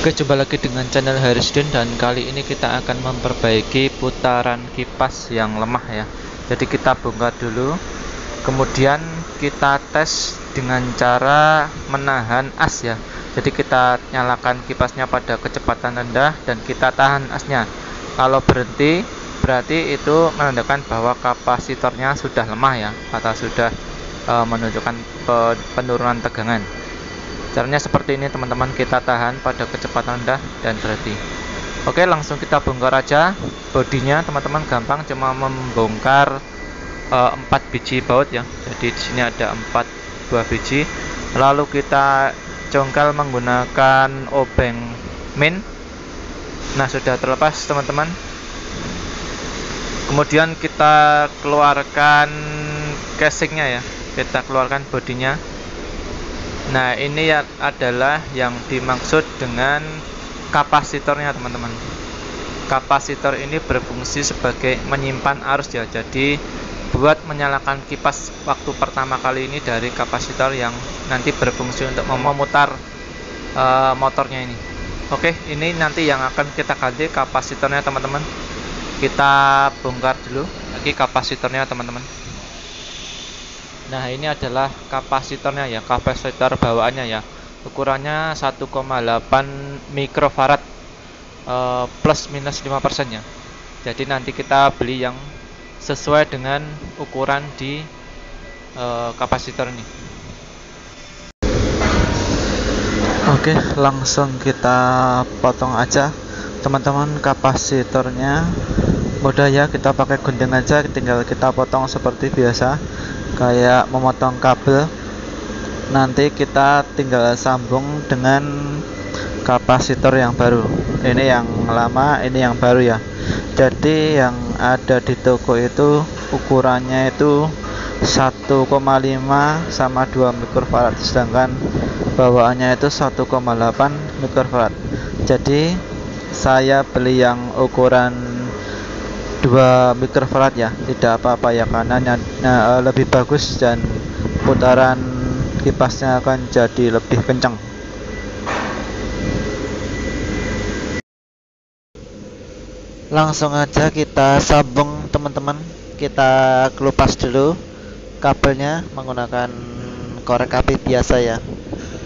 Oke jumpa lagi dengan channel Harisdin dan kali ini kita akan memperbaiki putaran kipas yang lemah ya. Jadi kita bongkar dulu. Kemudian kita tes dengan cara menahan as ya. Jadi kita nyalakan kipasnya pada kecepatan rendah dan kita tahan asnya. Kalau berhenti berarti itu menandakan bahwa kapasitornya sudah lemah ya atau sudah e, menunjukkan penurunan tegangan caranya seperti ini teman-teman. Kita tahan pada kecepatan rendah dan berhenti. Oke langsung kita bongkar aja bodinya teman-teman. Gampang cuma membongkar uh, eh, 4 biji baut ya. Jadi di sini ada 4 buah biji. Lalu kita congkel menggunakan obeng min. Nah sudah terlepas teman-teman. Kemudian kita keluarkan casingnya ya. Kita keluarkan bodinya Nah, ini ya adalah yang dimaksud dengan kapasitornya, teman-teman. Kapasitor ini berfungsi sebagai menyimpan arus ya. Jadi, buat menyalakan kipas waktu pertama kali ini dari kapasitor yang nanti berfungsi untuk memutar uh, motornya ini. Oke, ini nanti yang akan kita ganti kapasitornya, teman-teman. Kita bongkar dulu lagi kapasitornya, teman-teman. Nah ini adalah kapasitornya ya kapasitor bawaannya ya. Ukurannya 1,8 mikrofarad e, plus minus 5% ya. Jadi nanti kita beli yang sesuai dengan ukuran di e, kapasitor ini. Oke langsung kita potong aja. Teman-teman kapasitornya mudah ya. Kita pakai gunting aja tinggal kita potong seperti biasa kayak memotong kabel nanti kita tinggal sambung dengan kapasitor yang baru. Ini yang lama ini yang baru ya. Jadi yang ada di toko itu ukurannya itu 1,5 sama 2 mikrofarad sedangkan bawaannya itu 1,8 mikrofarad. Jadi saya beli yang ukuran 2 mikrofarad ya. Tidak apa-apa ya karena nah, lebih bagus dan putaran kipasnya akan jadi lebih kencang langsung aja kita sambung teman-teman. Kita kelupas dulu kabelnya menggunakan korek api biasa ya.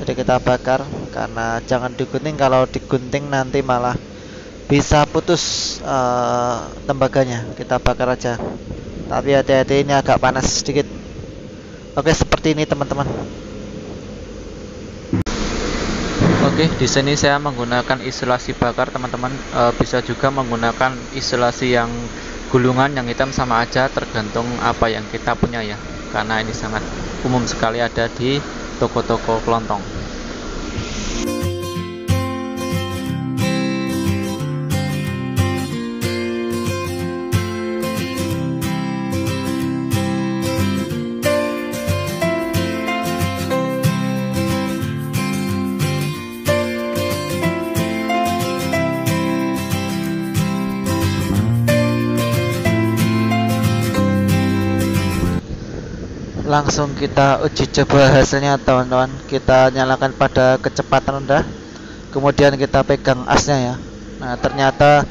Jadi kita bakar karena jangan digunting. Kalau digunting nanti malah bisa putus uh, tembaganya kita bakar aja tapi hati-hati ini agak panas sedikit oke seperti ini teman-teman Oke, di sini saya menggunakan isolasi bakar, teman-teman. E, bisa juga menggunakan isolasi yang gulungan yang hitam sama aja, tergantung apa yang kita punya ya. Karena ini sangat umum sekali ada di toko-toko kelontong. Langsung kita uji coba hasilnya teman-teman. Kita nyalakan pada kecepatan rendah kemudian kita pegang asnya ya. Nah ternyata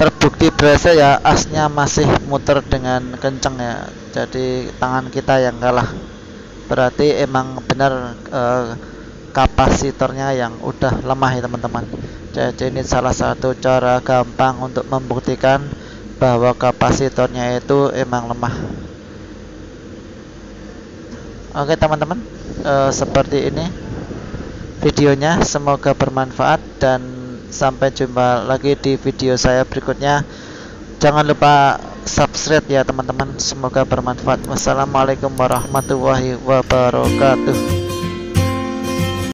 terbukti berhasil ya asnya masih muter dengan kenceng ya. Jadi tangan kita yang kalah. Berarti emang benar eh, kapasitornya yang udah lemah ya teman-teman. Jadi ini salah satu cara gampang untuk membuktikan bahwa kapasitornya itu emang lemah Oke teman-teman uh, seperti ini videonya. Semoga bermanfaat dan sampai jumpa lagi di video saya berikutnya. Jangan lupa subscribe ya teman-teman. Semoga bermanfaat. Wassalamualaikum warahmatullahi wabarakatuh